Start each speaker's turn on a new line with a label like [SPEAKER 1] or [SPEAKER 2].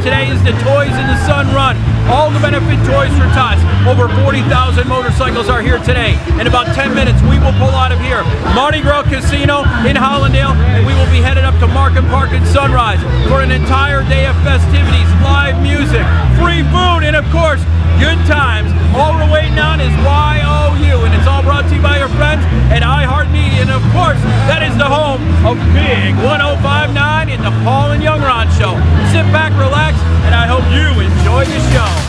[SPEAKER 1] today is the Toys in the Sun Run. All the benefit toys for tots. Over 40,000 motorcycles are here today. In about 10 minutes, we will pull out of here. Mardi Gras Casino in Hallandale, and we will be headed up to Markham Park and Sunrise for an entire day of festivities, live music, free food, and of course, good times. All we're waiting on is YOU, and it's all brought to you by your friends at iHeartMedia. And of course, that is the home of Big 1059 in the Paul and Young Show. Sit back, relax, and I hope you enjoy the show.